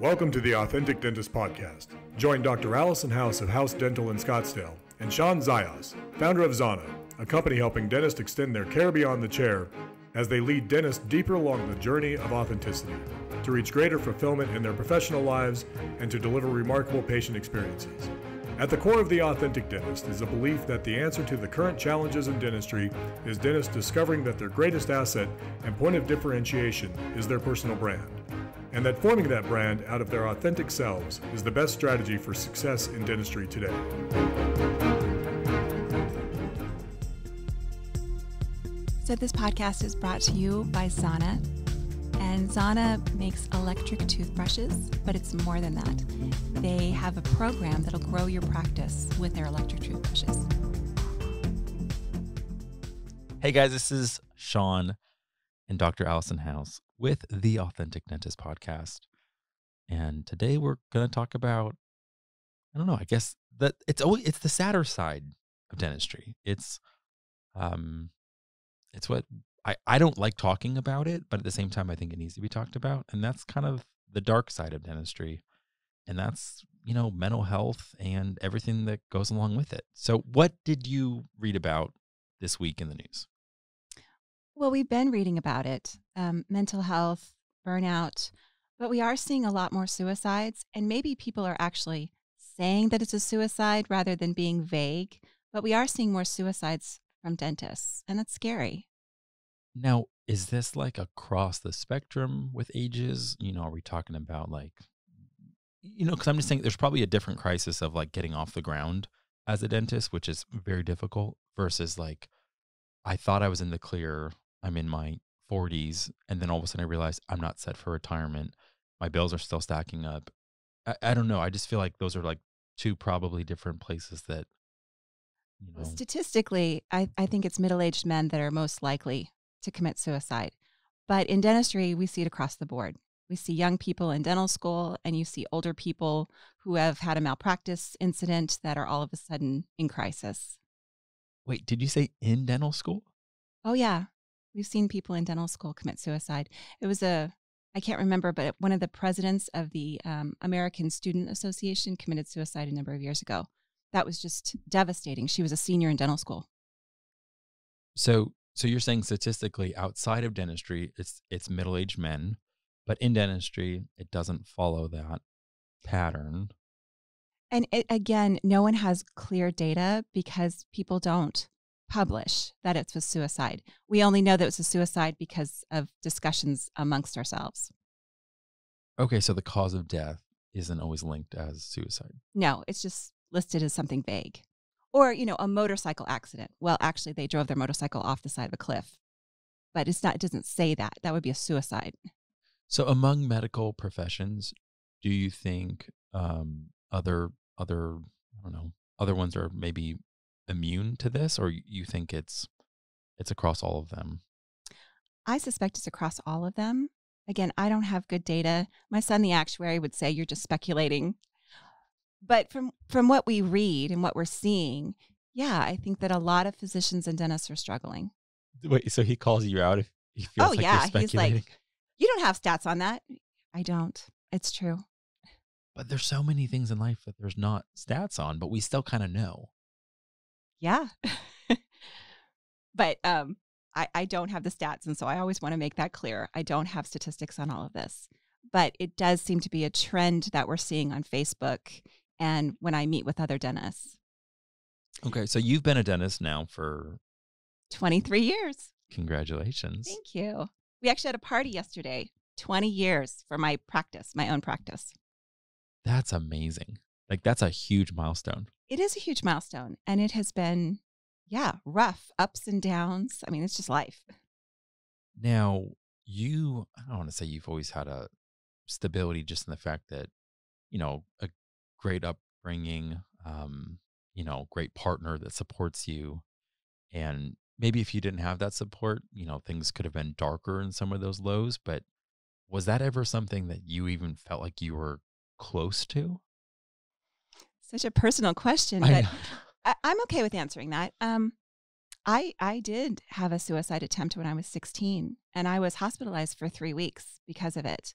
Welcome to the Authentic Dentist Podcast. Join Dr. Allison House of House Dental in Scottsdale and Shawn Zajas, founder of Zana, a company helping dentists extend their care beyond the chair as they lead dentists deeper along the journey of authenticity to reach greater fulfillment in their professional lives and to deliver remarkable patient experiences. At the core of the authentic dentist is a belief that the answer to the current challenges in dentistry is dentists discovering that their greatest asset and point of differentiation is their personal brand, and that forming that brand out of their authentic selves is the best strategy for success in dentistry today. So, this podcast is brought to you by Zana. And Zana makes electric toothbrushes, but it's more than that. They have a program that'll grow your practice with their electric toothbrushes. Hey guys, this is Shawn and Dr. Allison House with the Authentic Dentist podcast. And today we're going to talk about I don't know, I guess that it's always it's the sadder side of dentistry. It's um it's what I, I don't like talking about it, but at the same time, I think it needs to be talked about. And that's kind of the dark side of dentistry. And that's, you know, mental health and everything that goes along with it. So, what did you read about this week in the news? Well, we've been reading about it um, mental health, burnout, but we are seeing a lot more suicides. And maybe people are actually saying that it's a suicide rather than being vague, but we are seeing more suicides from dentists, and that's scary. Now, is this like across the spectrum with ages? You know, are we talking about like, you know, because I'm just saying there's probably a different crisis of like getting off the ground as a dentist, which is very difficult, versus like, I thought I was in the clear. I'm in my 40s. And then all of a sudden I realized I'm not set for retirement. My bills are still stacking up. I, I don't know. I just feel like those are like two probably different places that, you know. Statistically, I, I think it's middle aged men that are most likely to commit suicide. But in dentistry, we see it across the board. We see young people in dental school, and you see older people who have had a malpractice incident that are all of a sudden in crisis. Wait, did you say in dental school? Oh, yeah. We've seen people in dental school commit suicide. It was a, I can't remember, but one of the presidents of the um, American Student Association committed suicide a number of years ago. That was just devastating. She was a senior in dental school. So so you're saying statistically outside of dentistry, it's it's middle-aged men, but in dentistry, it doesn't follow that pattern. And it, again, no one has clear data because people don't publish that it's a suicide. We only know that it's a suicide because of discussions amongst ourselves. Okay, so the cause of death isn't always linked as suicide. No, it's just listed as something vague. Or, you know, a motorcycle accident. Well, actually, they drove their motorcycle off the side of a cliff. But it's not, it doesn't say that. That would be a suicide. So, among medical professions, do you think um, other, other, I don't know, other ones are maybe immune to this, or you think it's, it's across all of them? I suspect it's across all of them. Again, I don't have good data. My son, the actuary, would say you're just speculating but from from what we read and what we're seeing, yeah, I think that a lot of physicians and dentists are struggling. Wait, so he calls you out if he oh, feels oh, like yeah. He's like, you don't have stats on that. I don't. It's true. But there's so many things in life that there's not stats on, but we still kind of know. Yeah. but um I, I don't have the stats. And so I always want to make that clear. I don't have statistics on all of this. But it does seem to be a trend that we're seeing on Facebook and when I meet with other dentists. Okay, so you've been a dentist now for 23 years. Congratulations. Thank you. We actually had a party yesterday, 20 years for my practice, my own practice. That's amazing. Like, that's a huge milestone. It is a huge milestone. And it has been, yeah, rough, ups and downs. I mean, it's just life. Now, you, I don't want to say you've always had a stability just in the fact that, you know, a great upbringing, um, you know, great partner that supports you. And maybe if you didn't have that support, you know, things could have been darker in some of those lows. But was that ever something that you even felt like you were close to? Such a personal question, but I, am okay with answering that. Um, I I did have a suicide attempt when I was 16, and I was hospitalized for three weeks because of it.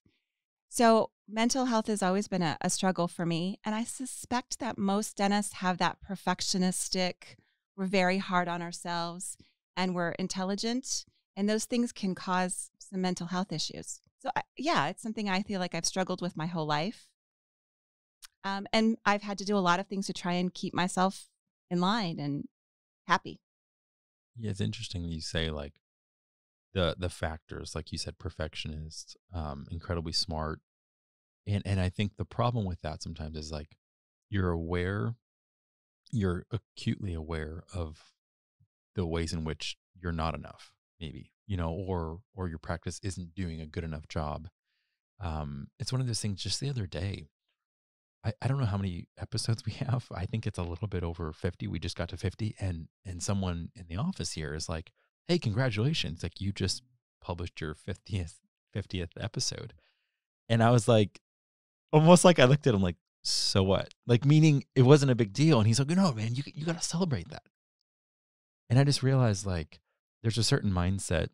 So, mental health has always been a, a, struggle for me. And I suspect that most dentists have that perfectionistic, we're very hard on ourselves and we're intelligent. And those things can cause some mental health issues. So, I, yeah, it's something I feel like I've struggled with my whole life. Um, and I've had to do a lot of things to try and keep myself in line and happy. Yeah, it's interesting you say like the the factors, like you said, perfectionist, um, incredibly smart, and and I think the problem with that sometimes is like you're aware, you're acutely aware of the ways in which you're not enough, maybe you know, or or your practice isn't doing a good enough job. Um, it's one of those things. Just the other day, I, I don't know how many episodes we have. I think it's a little bit over 50. We just got to 50 and and someone in the office here is like, "Hey, congratulations. Like you just published your 50th 50th episode." And I was like almost like I looked at him like, "So what?" Like meaning it wasn't a big deal and he's like, "No, man, you you got to celebrate that." And I just realized like there's a certain mindset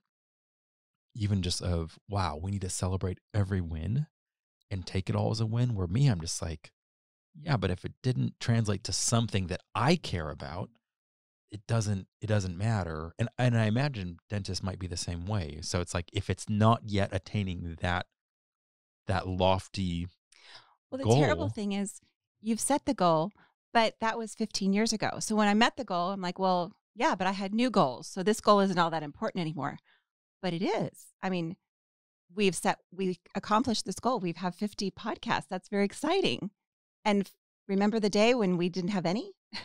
even just of, "Wow, we need to celebrate every win." and take it all as a win. Where me, I'm just like, yeah, but if it didn't translate to something that I care about, it doesn't it doesn't matter. And and I imagine dentists might be the same way. So it's like if it's not yet attaining that that lofty Well, the goal, terrible thing is you've set the goal, but that was 15 years ago. So when I met the goal, I'm like, well, yeah, but I had new goals. So this goal isn't all that important anymore. But it is. I mean, we've set we accomplished this goal. We've have 50 podcasts. That's very exciting. And remember the day when we didn't have any?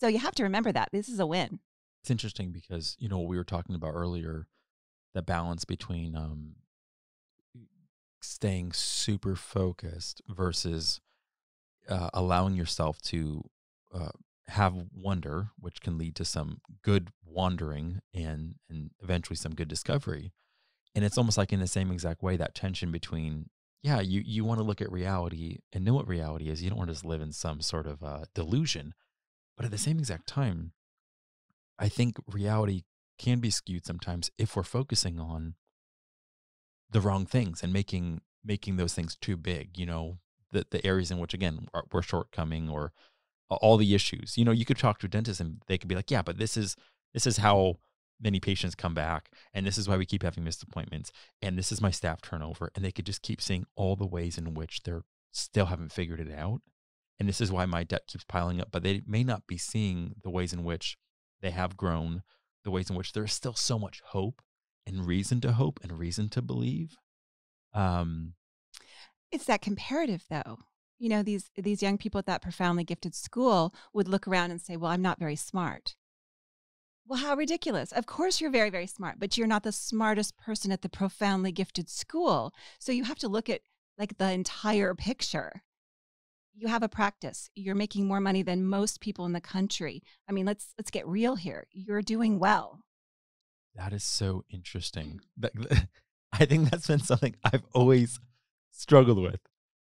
so you have to remember that. This is a win. It's interesting because, you know, we were talking about earlier the balance between um, staying super focused versus uh, allowing yourself to uh, have wonder, which can lead to some good wandering and and eventually some good discovery. And it's almost like in the same exact way that tension between yeah, you you want to look at reality and know what reality is. You don't want to just live in some sort of uh, delusion. But at the same exact time, I think reality can be skewed sometimes if we're focusing on the wrong things and making making those things too big. You know, the the areas in which again we're shortcoming or all the issues. You know, you could talk to a dentist and they could be like, yeah, but this is this is how many patients come back and this is why we keep having missed appointments and this is my staff turnover and they could just keep seeing all the ways in which they're still haven't figured it out and this is why my debt keeps piling up but they may not be seeing the ways in which they have grown the ways in which there's still so much hope and reason to hope and reason to believe um it's that comparative though. You know these these young people at that profoundly gifted school would look around and say well i'm not very smart well, how ridiculous. Of course, you're very, very smart, but you're not the smartest person at the profoundly gifted school. So you have to look at like the entire picture. You have a practice. You're making more money than most people in the country. I mean, let's let's get real here. You're doing well. That is so interesting. That, I think that's been something I've always struggled with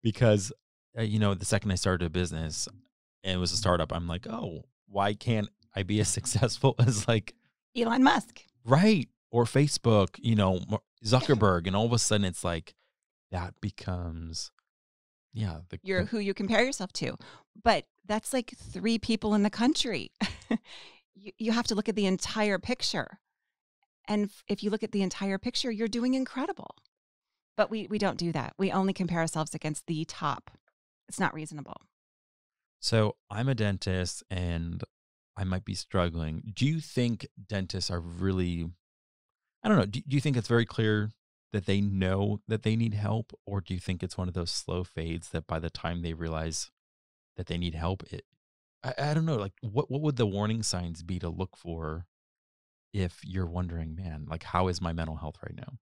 because uh, you know, the second I started a business and it was a startup, I'm like, "Oh, why can't I be as successful as like Elon Musk? Right. Or Facebook, you know, Zuckerberg. and all of a sudden it's like that becomes, yeah. The, You're who you compare yourself to. But that's like three people in the country. you, you have to look at the entire picture. And if you look at the entire picture, you're doing incredible. But we, we don't do that. We only compare ourselves against the top. It's not reasonable. So I'm a dentist and I might be struggling. Do you think dentists are really, I don't know, do, do you think it's very clear that they know that they need help? Or do you think it's one of those slow fades that by the time they realize that they need help, it, I, I don't know, like what, what would the warning signs be to look for if you're wondering, man, like how is my mental health right now?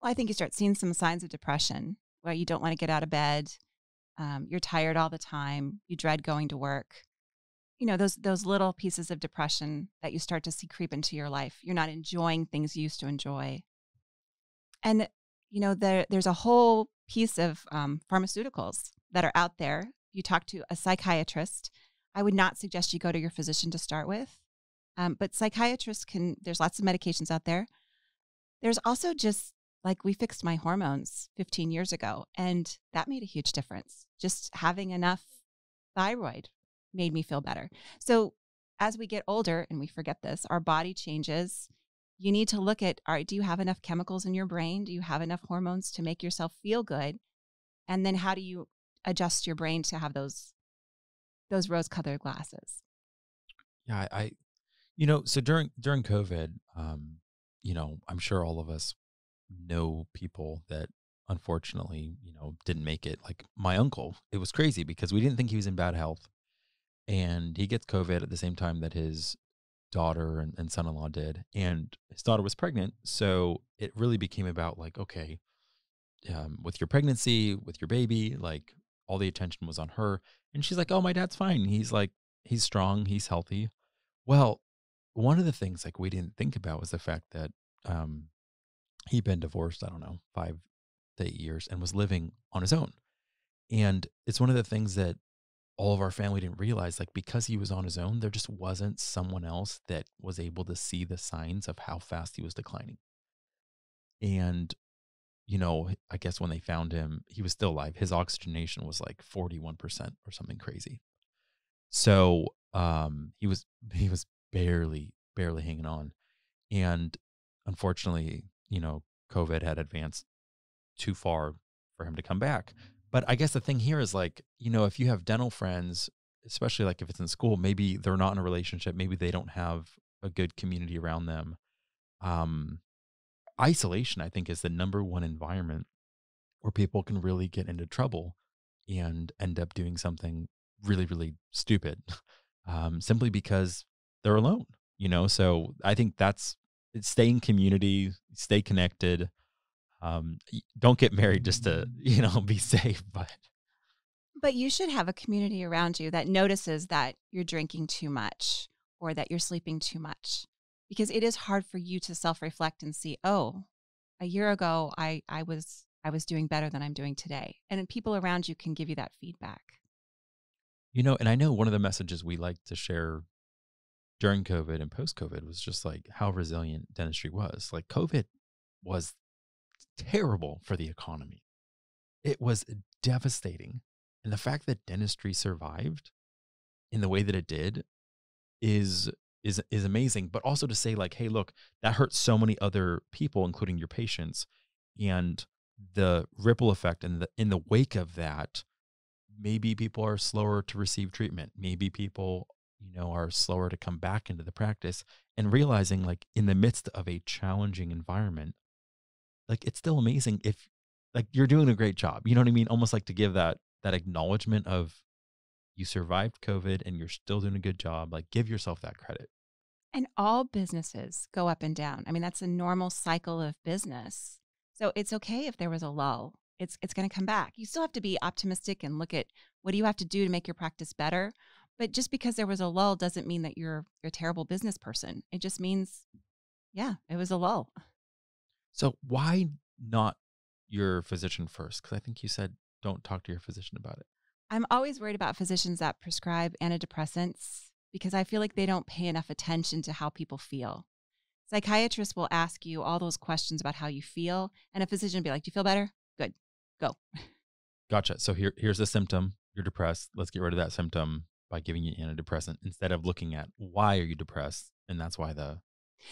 Well, I think you start seeing some signs of depression where you don't want to get out of bed. Um, you're tired all the time. You dread going to work you know those those little pieces of depression that you start to see creep into your life you're not enjoying things you used to enjoy. And you know there, there's a whole piece of um, pharmaceuticals that are out there. You talk to a psychiatrist. I would not suggest you go to your physician to start with um, but psychiatrists can there's lots of medications out there. There's also just like we fixed my hormones 15 years ago, and that made a huge difference. Just having enough thyroid made me feel better. So as we get older and we forget this, our body changes. You need to look at all right, do you have enough chemicals in your brain? Do you have enough hormones to make yourself feel good? And then how do you adjust your brain to have those those rose colored glasses? Yeah, I, I, you know, so during during COVID, um, you know, I'm sure all of us know people that unfortunately, you know, didn't make it. Like my uncle, it was crazy because we didn't think he was in bad health and he gets COVID at the same time that his daughter and, and son in law did. And his daughter was pregnant. So it really became about like, okay, um, with your pregnancy, with your baby, like all the attention was on her. And she's like, oh, my dad's fine. He's like, he's strong, he's healthy. Well, one of the things like we didn't think about was the fact that um, he'd been divorced, I don't know, five to eight years and was living on his own. And it's one of the things that all of our family didn't realize like because he was on his own there just wasn't someone else that was able to see the signs of how fast he was declining. And you know i guess when they found him he was still alive. His oxygenation was like 41% or something crazy. So um he was he was barely barely hanging on. And unfortunately you know covid had advanced too far for him to come back but I guess the thing here is like, you know, if you have dental friends, especially like if it's in school, maybe they're not in a relationship, maybe they don't have a good community around them. Um, isolation, I think, is the number one environment where people can really get into trouble and end up doing something really, really stupid, um, simply because they're alone. You know, so I think that's stay in community, stay connected um, don't get married just to you know be safe but but you should have a community around you that notices that you're drinking too much or that you're sleeping too much because it is hard for you to self-reflect and see oh a year ago i i was i was doing better than i'm doing today and people around you can give you that feedback. You know and i know one of the messages we like to share during covid and post covid was just like how resilient dentistry was. Like covid was terrible for the economy. It was devastating. And the fact that dentistry survived in the way that it did is is is amazing, but also to say like, hey, look, that hurt so many other people including your patients and the ripple effect and the in the wake of that maybe people are slower to receive treatment. Maybe people, you know, are slower to come back into the practice and realizing like in the midst of a challenging environment, like it's still amazing if like you're doing a great job. You know what I mean? Almost like to give that that acknowledgement of you survived COVID and you're still doing a good job. Like give yourself that credit. And all businesses go up and down. I mean, that's a normal cycle of business. So it's okay if there was a lull. It's it's going to come back. You still have to be optimistic and look at what do you have to do to make your practice better. But just because there was a lull doesn't mean that you're you're a terrible business person. It just means yeah, it was a lull. So why not your physician first? Because I think you said don't talk to your physician about it. I'm always worried about physicians that prescribe antidepressants because I feel like they don't pay enough attention to how people feel. Psychiatrists will ask you all those questions about how you feel, and a physician will be like, Do you feel better? Good, go. Gotcha. So here, here's the symptom. You're depressed. Let's get rid of that symptom by giving you antidepressant instead of looking at why are you depressed, and that's why the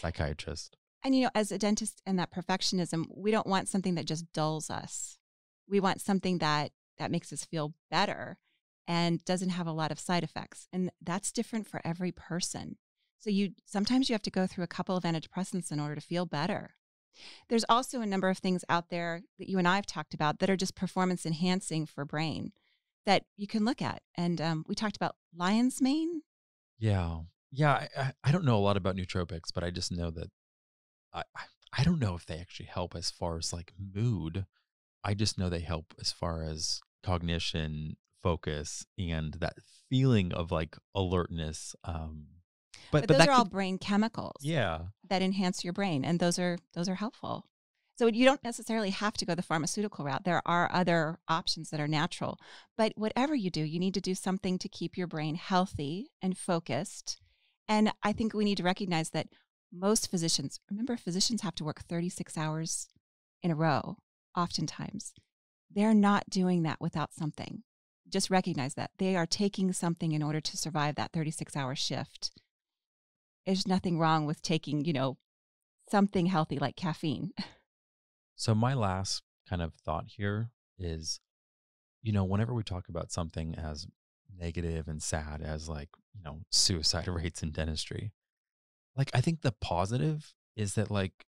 psychiatrist and you know, as a dentist and that perfectionism, we don't want something that just dulls us. We want something that that makes us feel better and doesn't have a lot of side effects. And that's different for every person. So you sometimes you have to go through a couple of antidepressants in order to feel better. There's also a number of things out there that you and I have talked about that are just performance enhancing for brain that you can look at. And um, we talked about lion's mane. Yeah. Yeah. I, I don't know a lot about nootropics, but I just know that I, I don't know if they actually help as far as like mood. I just know they help as far as cognition, focus, and that feeling of like alertness. Um, but, but, but those are all brain chemicals. Yeah, that enhance your brain, and those are those are helpful. So you don't necessarily have to go the pharmaceutical route. There are other options that are natural. But whatever you do, you need to do something to keep your brain healthy and focused. And I think we need to recognize that most physicians, remember, physicians have to work 36 hours in a row, oftentimes, they're not doing that without something. Just recognize that they are taking something in order to survive that 36 hour shift. There's nothing wrong with taking, you know, something healthy like caffeine. So, my last kind of thought here is you know, whenever we talk about something as negative and sad as like, you know, suicide rates in dentistry, like I think the positive is that like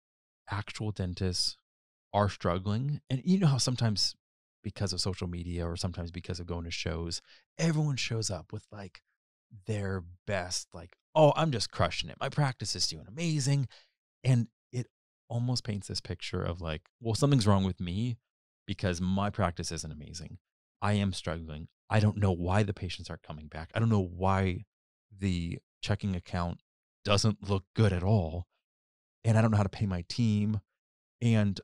actual dentists are struggling. And you know how sometimes because of social media or sometimes because of going to shows, everyone shows up with like their best, like, oh, I'm just crushing it. My practice is doing amazing. And it almost paints this picture of like, well, something's wrong with me because my practice isn't amazing. I am struggling. I don't know why the patients aren't coming back. I don't know why the checking account doesn't look good at all. And I don't know how to pay my team. And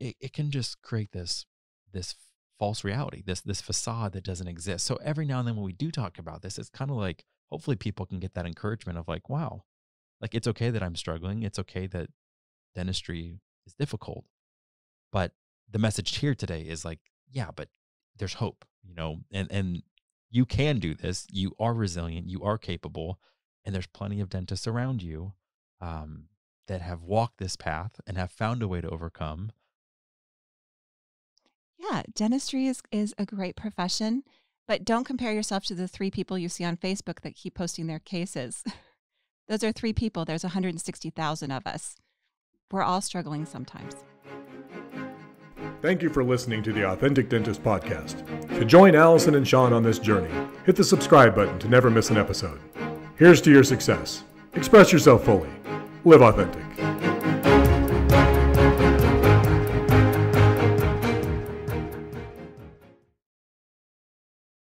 it, it can just create this this false reality, this this facade that doesn't exist. So every now and then when we do talk about this, it's kind of like hopefully people can get that encouragement of like, wow, like it's okay that I'm struggling. It's okay that dentistry is difficult. But the message here today is like, yeah, but there's hope, you know, and and you can do this. You are resilient. You are capable, and there's plenty of dentists around you um, that have walked this path and have found a way to overcome. Yeah, dentistry is is a great profession, but don't compare yourself to the three people you see on Facebook that keep posting their cases. Those are three people. There's 160,000 of us. We're all struggling sometimes. Thank you for listening to the Authentic Dentist Podcast. To join Allison and Shawn on this journey, hit the subscribe button to never miss an episode. Here's to your success. Express yourself fully. Live authentic.